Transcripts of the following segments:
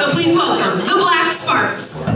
So please welcome the Black Sparks.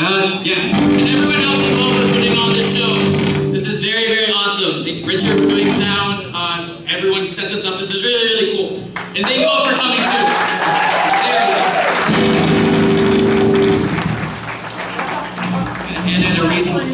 Uh, yeah, and everyone else involved with putting on this show. This is very, very awesome. Thank Richard for doing sound. Uh, everyone who set this up. This is really, really cool. And thank you all for coming too. There. Gonna hand in a reasonable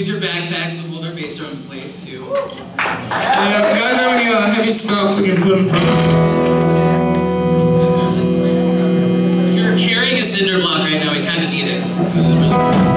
use your backpacks and hold our bass drum in place too. Yeah, if you guys have any uh, heavy stuff, we can put in front of If you're carrying a cinder block right now, we kind of need it.